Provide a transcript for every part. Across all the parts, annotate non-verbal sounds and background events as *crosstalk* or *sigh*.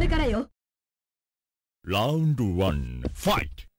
これからよ。ラウンドワン、ファイト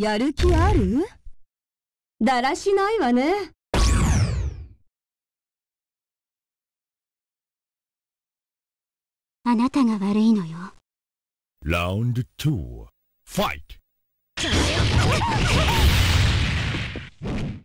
やる気ある？だらしないわね。あなたが悪いのよ。Round 2 Fight! あ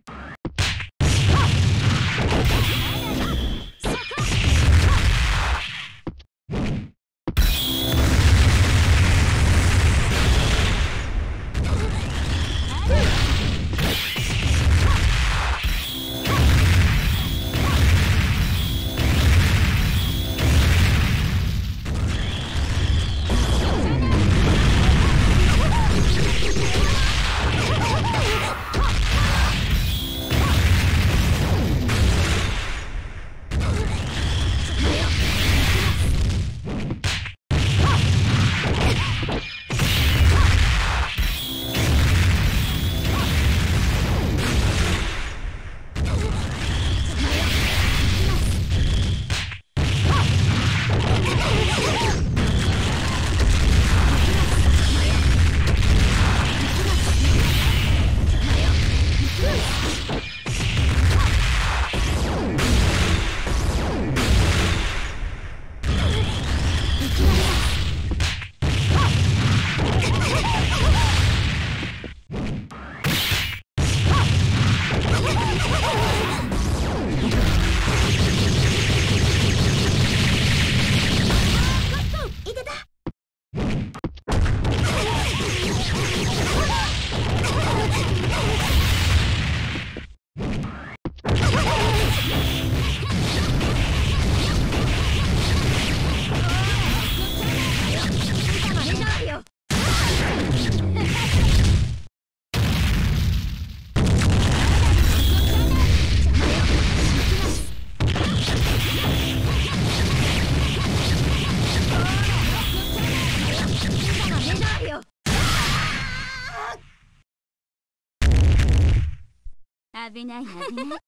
危ない危ない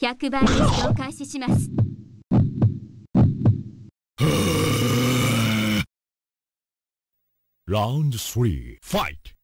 100倍リストを開始します Round 3. Fight!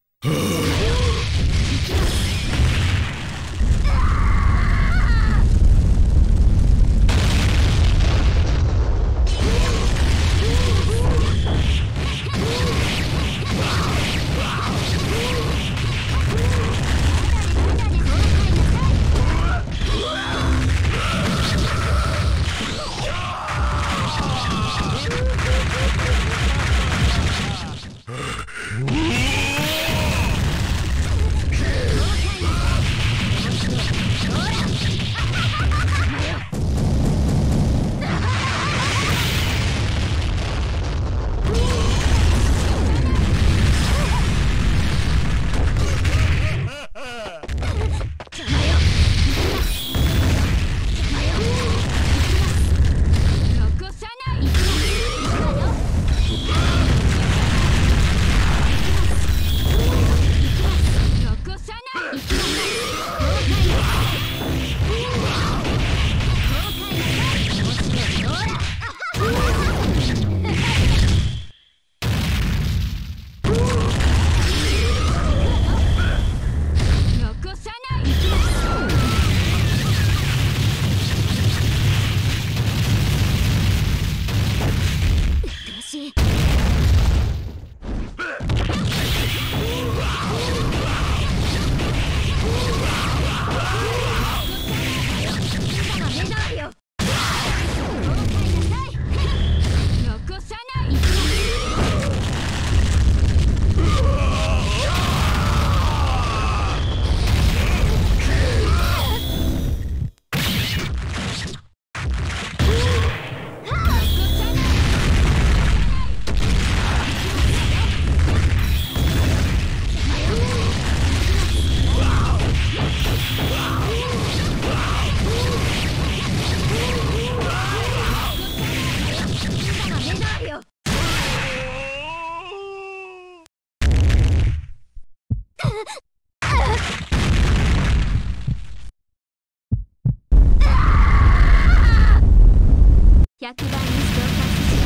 落盤に昇格し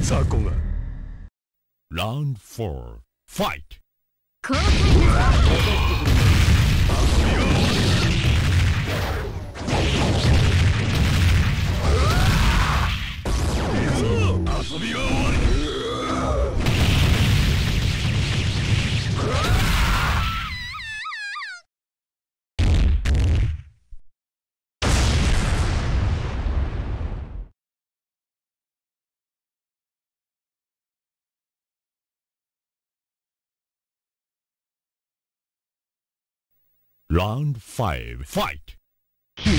まザコがラウンド4ファイトラウンド5 Fight! 遊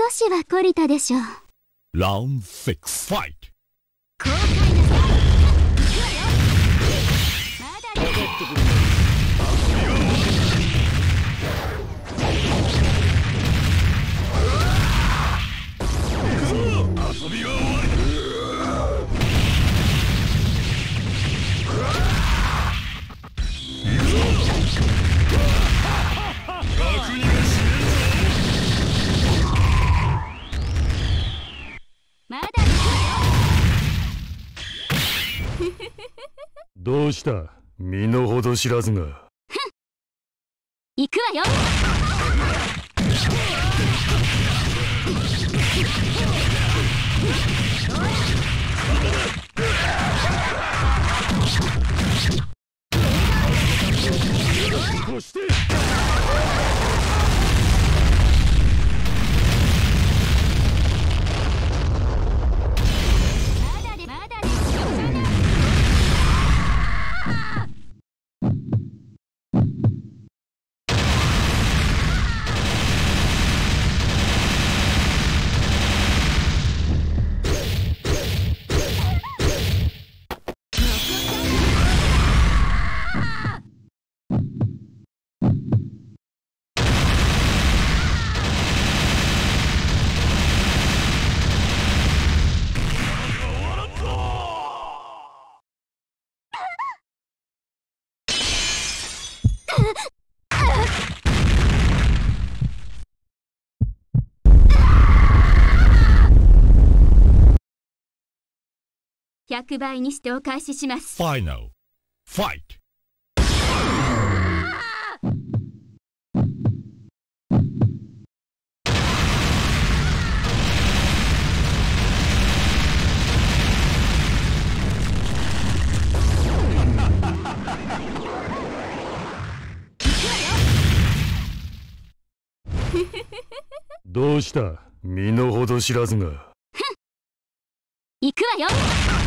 少しは懲りたでしょうラウンド6 Fight! 公どうした？身の程知らずが。行くわよ。して *laughs* 100倍にしてお返しします Final fight. どうした？身の程知らずが。行くわよ。